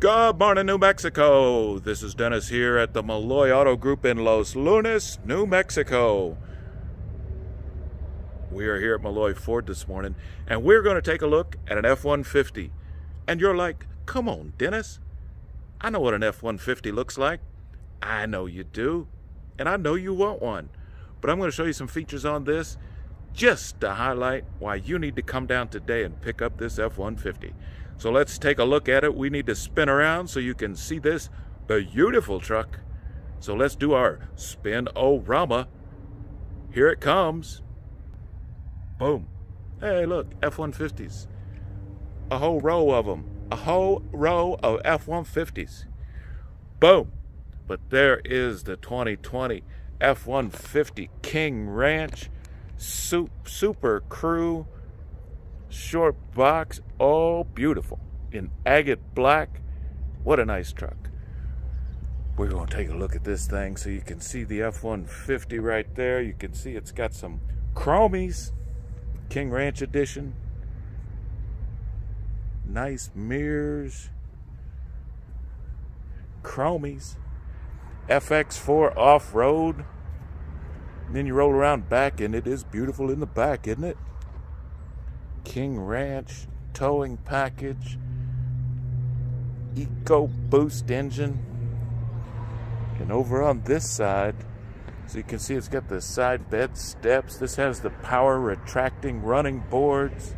Good morning, New Mexico. This is Dennis here at the Melloy Auto Group in Los Lunas, New Mexico. We are here at Melloy Ford this morning, and we're going to take a look at an F-150. And you're like, come on, Dennis. I know what an F-150 looks like. I know you do, and I know you want one. But I'm going to show you some features on this just to highlight why you need to come down today and pick up this F-150. So let's take a look at it. We need to spin around so you can see this beautiful truck. So let's do our spin-o-rama. Here it comes. Boom. Hey, look, F-150s. A whole row of them. A whole row of F-150s. Boom. But there is the 2020 F-150 King Ranch Super Crew short box, all beautiful in agate black. What a nice truck. We're going to take a look at this thing so you can see the F-150 right there. You can see it's got some chromies, King Ranch edition. Nice mirrors. Chromies. FX4 off-road. Then you roll around back and it is beautiful in the back, isn't it? King Ranch towing package, Eco Boost engine. And over on this side, so you can see it's got the side bed steps. This has the power retracting running boards,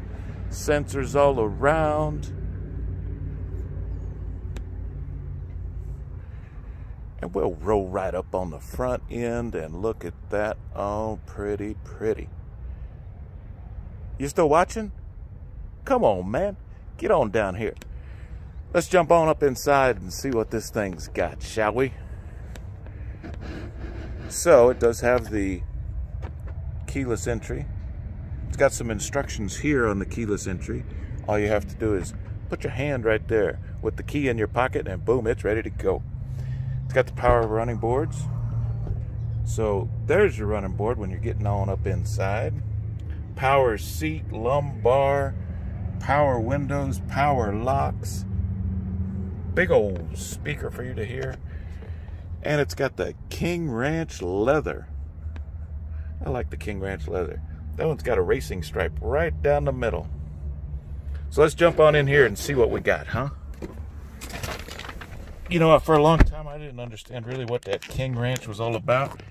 sensors all around. And we'll roll right up on the front end and look at that. Oh, pretty, pretty. You still watching? Come on, man. Get on down here. Let's jump on up inside and see what this thing's got, shall we? So, it does have the keyless entry. It's got some instructions here on the keyless entry. All you have to do is put your hand right there with the key in your pocket and boom, it's ready to go. It's got the power running boards. So there's your running board when you're getting on up inside power seat, lumbar, power windows, power locks. Big old speaker for you to hear. And it's got the King Ranch leather. I like the King Ranch leather. That one's got a racing stripe right down the middle. So let's jump on in here and see what we got, huh? You know, for a long time I didn't understand really what that King Ranch was all about.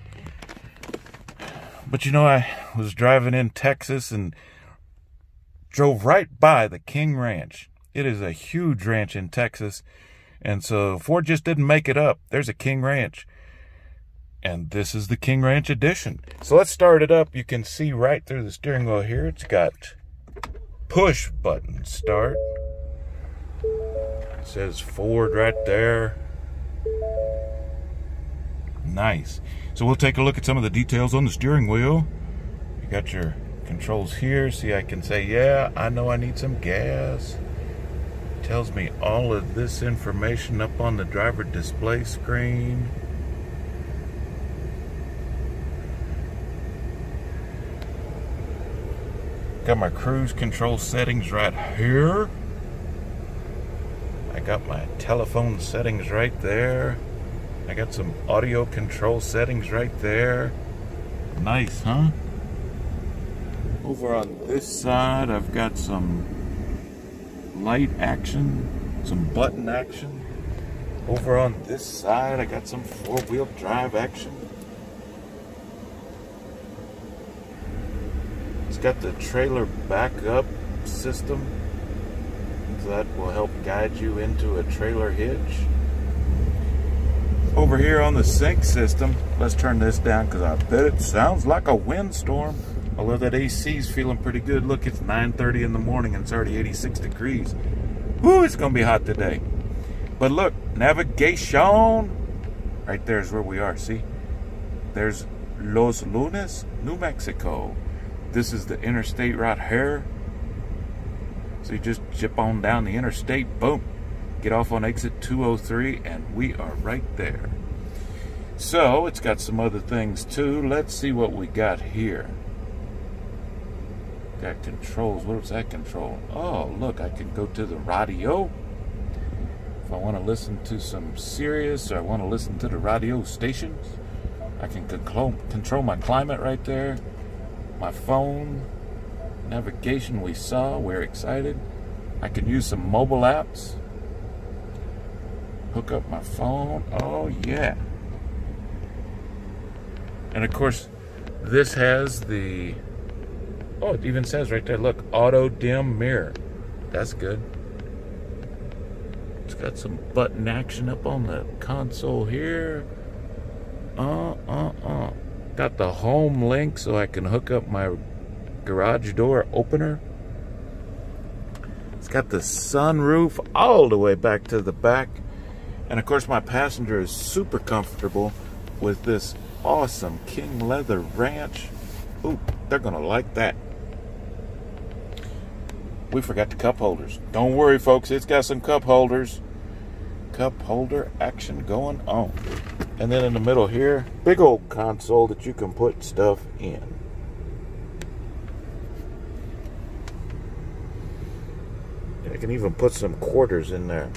But you know, I was driving in Texas and drove right by the King Ranch. It is a huge ranch in Texas. And so Ford just didn't make it up. There's a King Ranch. And this is the King Ranch edition. So let's start it up. You can see right through the steering wheel here. It's got push button start. It says Ford right there. Nice. So we'll take a look at some of the details on the steering wheel. You got your controls here. See, I can say, yeah, I know I need some gas. Tells me all of this information up on the driver display screen. Got my cruise control settings right here. I got my telephone settings right there. I got some audio control settings right there. Nice, huh? Over on this side, I've got some light action, some button action. Over on this side, I got some four-wheel drive action. It's got the trailer backup system. So that will help guide you into a trailer hitch. Over here on the sync system, let's turn this down because I bet it sounds like a windstorm. Although that AC is feeling pretty good. Look, it's 9.30 in the morning and it's already 86 degrees. Whoo, it's going to be hot today. But look, navigation. Right there is where we are, see? There's Los Lunas, New Mexico. This is the interstate right here. So you just chip on down the interstate, boom, get off on exit 203 and we are right there. So it's got some other things too. Let's see what we got here. Got controls. What was that control? Oh, look, I can go to the radio. if I want to listen to some Sirius or I want to listen to the radio stations. I can control, control my climate right there. My phone, navigation we saw, we're excited. I can use some mobile apps. Hook up my phone. Oh, yeah. And of course, this has the, oh, it even says right there, look, auto dim mirror. That's good. It's got some button action up on the console here. Uh, uh, uh. Got the home link so I can hook up my garage door opener. It's got the sunroof all the way back to the back. And of course, my passenger is super comfortable with this awesome King Leather Ranch. Ooh, they're to like that. We forgot the cup holders. Don't worry, folks. It's got some cup holders. Cup holder action going on. And then in the middle here, big old console that you can put stuff in. I can even put some quarters in there.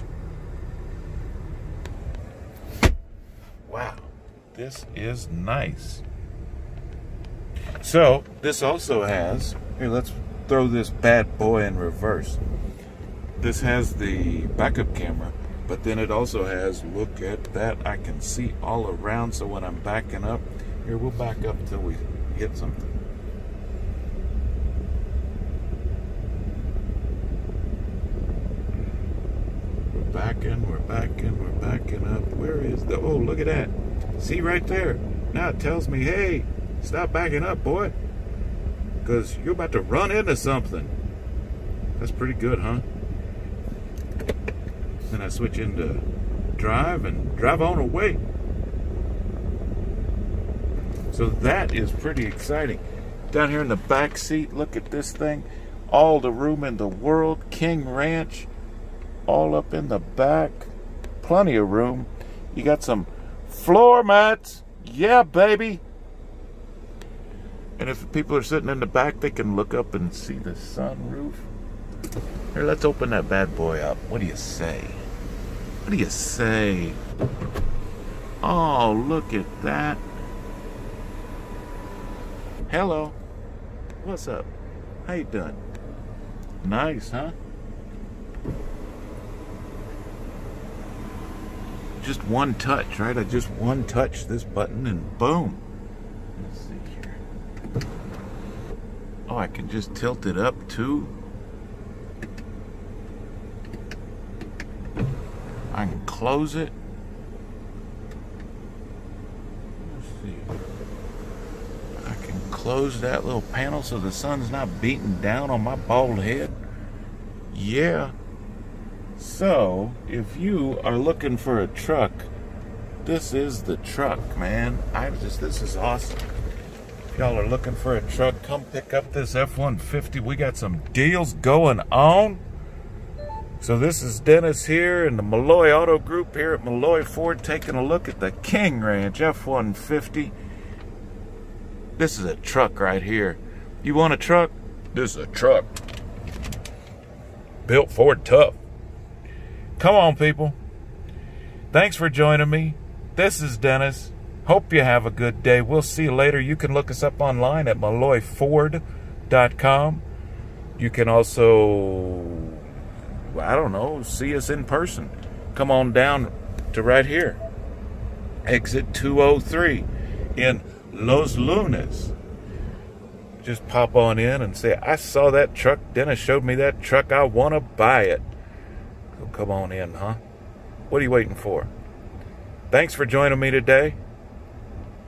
Wow, this is nice. So, this also has, here, let's throw this bad boy in reverse. This has the backup camera, but then it also has, look at that, I can see all around, so when I'm backing up, here, we'll back up until we hit something. We're backing, we're backing, we're backing up. Where is the, oh, look at that. See right there. Now it tells me, hey, stop backing up, boy because you're about to run into something. That's pretty good, huh? Then I switch into drive and drive on away. So that is pretty exciting. Down here in the back seat, look at this thing. All the room in the world. King Ranch. All up in the back. Plenty of room. You got some floor mats. Yeah, baby. And if people are sitting in the back, they can look up and see the sunroof. Here, let's open that bad boy up. What do you say? What do you say? Oh, look at that. Hello. What's up? How you doing? Nice, huh? Just one touch, right? I just one touch this button and boom. Oh, I can just tilt it up too. I can close it. Let's see. I can close that little panel so the sun's not beating down on my bald head. Yeah. So, if you are looking for a truck, this is the truck, man. I just, this is awesome y'all are looking for a truck, come pick up this F-150. We got some deals going on. So this is Dennis here in the Melloy Auto Group here at Melloy Ford taking a look at the King Ranch F-150. This is a truck right here. You want a truck? This is a truck. Built Ford tough. Come on, people. Thanks for joining me. This is Dennis. Hope you have a good day. We'll see you later. You can look us up online at melloyford.com. You can also, I don't know, see us in person. Come on down to right here. Exit 203 in Los Lunas. Just pop on in and say, I saw that truck. Dennis showed me that truck. I want to buy it. So come on in, huh? What are you waiting for? Thanks for joining me today.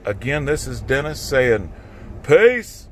Again, this is Dennis saying, Peace.